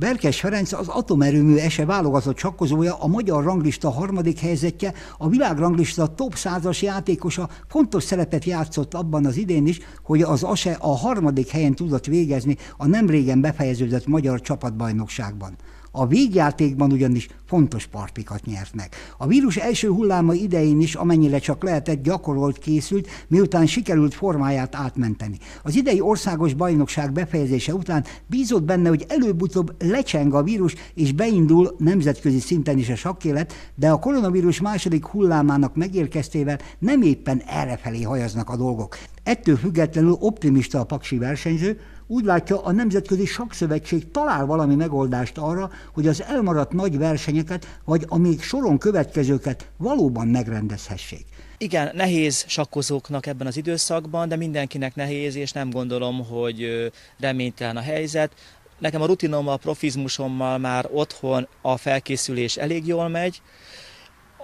Berkes Ferenc az atomerőmű ese válogatott csakkozója, a magyar ranglista harmadik helyzetje, a világranglista top százas játékosa fontos szerepet játszott abban az idén is, hogy az ASE a harmadik helyen tudott végezni a nem régen befejeződött magyar csapatbajnokságban. A végjátékban ugyanis fontos partikat nyert meg. A vírus első hulláma idején is, amennyire csak lehetett, gyakorolt készült, miután sikerült formáját átmenteni. Az idei országos bajnokság befejezése után bízott benne, hogy előbb-utóbb lecseng a vírus, és beindul nemzetközi szinten is a sakkélet, de a koronavírus második hullámának megérkeztével nem éppen errefelé hajaznak a dolgok. Ettől függetlenül optimista a paksi versenyző, úgy látja, a Nemzetközi Sakszövetség talál valami megoldást arra, hogy az elmaradt nagy versenyeket, vagy a még soron következőket valóban megrendezhessék. Igen, nehéz sakkozóknak ebben az időszakban, de mindenkinek nehéz, és nem gondolom, hogy reménytelen a helyzet. Nekem a rutinommal, a profizmusommal már otthon a felkészülés elég jól megy,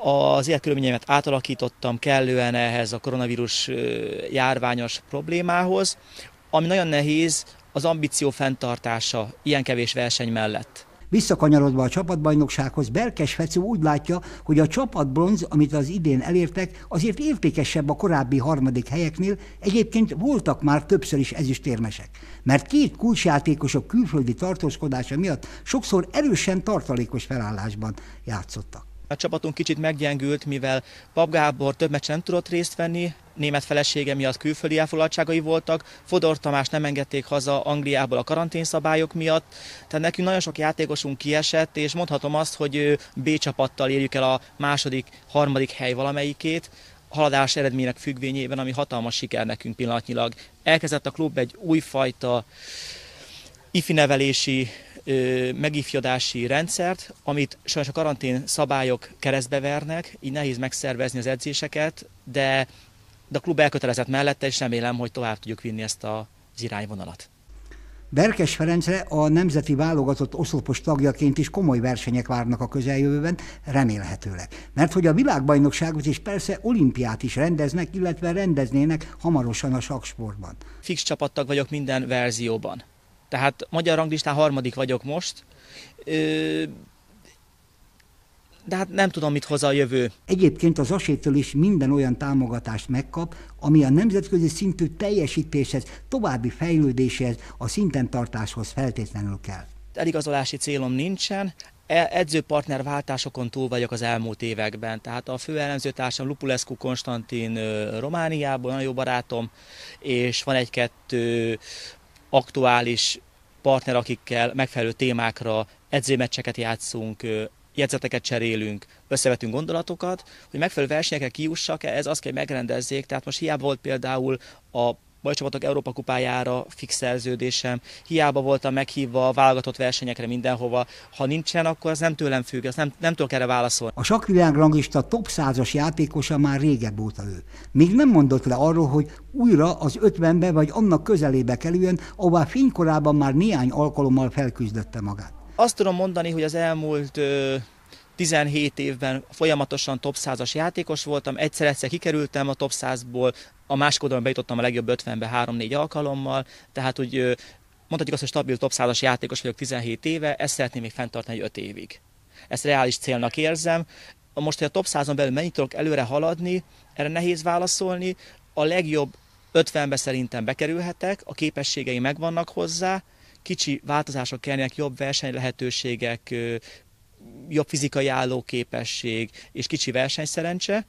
az életkörülményeimet átalakítottam kellően ehhez a koronavírus járványos problémához, ami nagyon nehéz, az ambíció fenntartása ilyen kevés verseny mellett. Visszakanyarodva a csapatbajnoksághoz, Berkes Fecó úgy látja, hogy a csapatbronz, amit az idén elértek, azért értékesebb a korábbi harmadik helyeknél, egyébként voltak már többször is ezüstérmesek. Mert két kulcsjátékosok külföldi tartózkodása miatt sokszor erősen tartalékos felállásban játszottak. A csapatunk kicsit meggyengült, mivel Pap Gábor több meccsen nem tudott részt venni, német felesége miatt külföldi elfoglaltságai voltak, Fodor Tamás nem engedték haza Angliából a karanténszabályok miatt, tehát nekünk nagyon sok játékosunk kiesett, és mondhatom azt, hogy B csapattal érjük el a második, harmadik hely valamelyikét, haladás eredmények függvényében, ami hatalmas siker nekünk pillanatnyilag. Elkezdett a klub egy újfajta ifi nevelési megifjadási rendszert, amit sajnos a karantén szabályok keresztbe vernek, így nehéz megszervezni az edzéseket, de, de a klub elkötelezett mellette, és remélem, hogy tovább tudjuk vinni ezt a, az irányvonalat. Berkes Ferencre a nemzeti válogatott oszlopos tagjaként is komoly versenyek várnak a közeljövőben, remélhetőleg. Mert hogy a világbajnokságot és persze olimpiát is rendeznek, illetve rendeznének hamarosan a saksportban. Fix csapattag vagyok minden verzióban. Tehát magyar ranglistán harmadik vagyok most. De hát nem tudom, mit hoz a jövő. Egyébként az asétől is minden olyan támogatást megkap, ami a nemzetközi szintű teljesítéshez, további fejlődéshez, a szinten tartáshoz feltétlenül kell. Eligazolási célom nincsen, e, edzőpartner váltásokon túl vagyok az elmúlt években. Tehát a fő elemzőtársam Lupulescu Konstantin Romániából, nagyon jó barátom, és van egy-kettő aktuális partner, akikkel megfelelő témákra edzőmeccseket játszunk, jegyzeteket cserélünk, összevetünk gondolatokat, hogy megfelelő versenyekre kijussak, ez azt kell, hogy megrendezzék. Tehát most hiába volt például a bajcsapatok Európa kupájára fix szerződésem, hiába voltam meghívva a válogatott versenyekre mindenhova. Ha nincsen, akkor az nem tőlem függ, azt nem, nem tudok erre válaszolni. A sakvilágranglista top százas játékosa már régebb óta ő. Még nem mondott le arról, hogy újra az ötvenbe vagy annak közelébe kerüljön, ahová fénykorában már néhány alkalommal felküzdötte magát. Azt tudom mondani, hogy az elmúlt 17 évben folyamatosan top 100-as játékos voltam, egyszer-egyszer kikerültem a top 100-ból, a másik bejutottam a legjobb 50-be 3-4 alkalommal, tehát úgy mondhatjuk azt, hogy stabil top 100-as játékos vagyok 17 éve, ezt szeretném még fenntartani 5 évig. Ezt reális célnak érzem. Most, hogy a top 100-on belül mennyit tudok előre haladni, erre nehéz válaszolni. A legjobb 50-be szerintem bekerülhetek, a képességeim megvannak hozzá, kicsi változások kellnek, jobb versenylehetőségek, jobb fizikai állóképesség és kicsi versenyszerencse.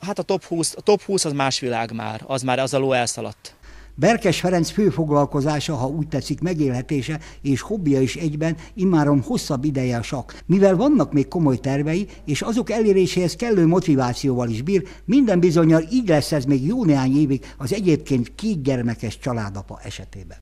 Hát a top 20, a top 20 az más világ már, az már az a ló elszaladt. Berkes Ferenc fő foglalkozása, ha úgy tetszik, megélhetése és hobbija is egyben immáron hosszabb ideje a sak. Mivel vannak még komoly tervei, és azok eléréséhez kellő motivációval is bír, minden bizonyal így lesz ez még jó néhány évig az egyébként két gyermekes családapa esetében.